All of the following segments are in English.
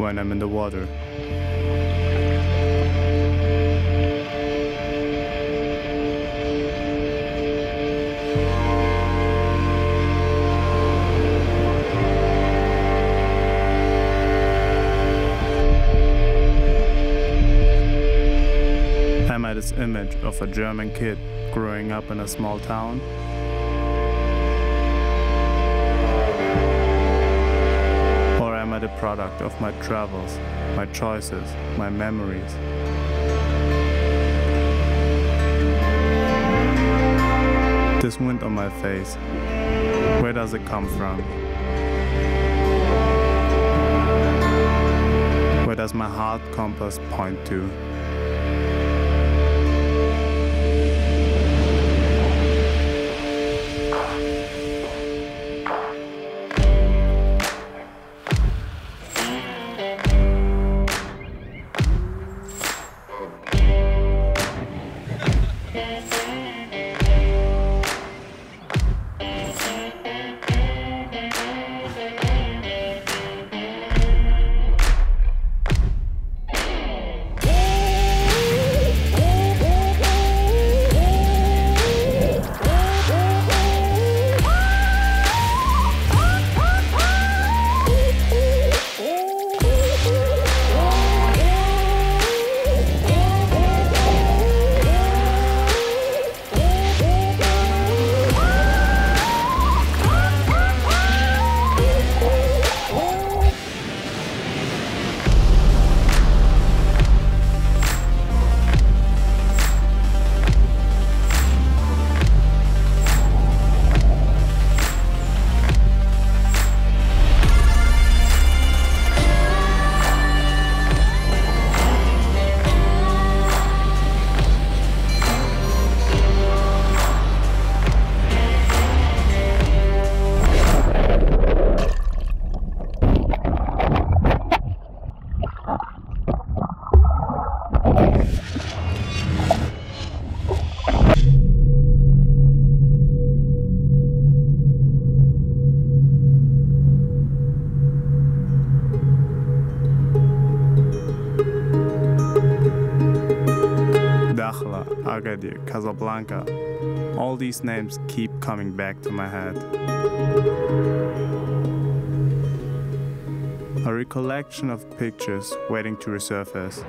when I'm in the water. I this image of a German kid growing up in a small town? Product of my travels, my choices, my memories? This wind on my face, where does it come from? Where does my heart compass point to? Yeah. Dakhla, Agadir, Casablanca. All these names keep coming back to my head. A recollection of pictures waiting to resurface.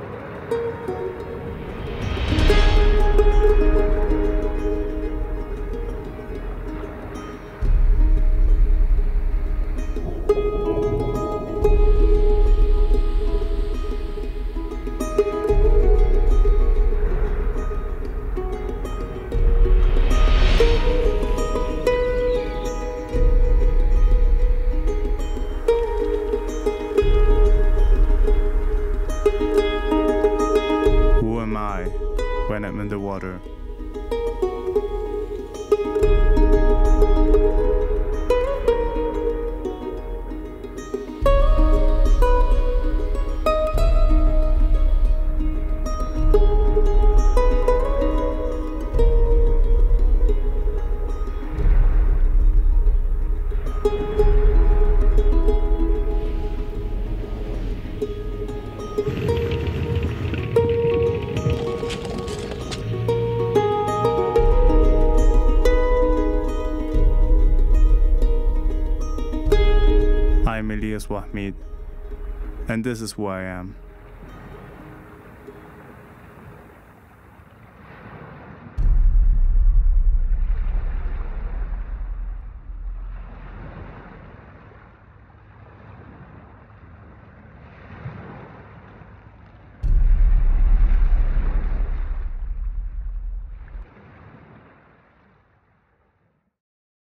I'm Elias Ouahmid, and this is who I am.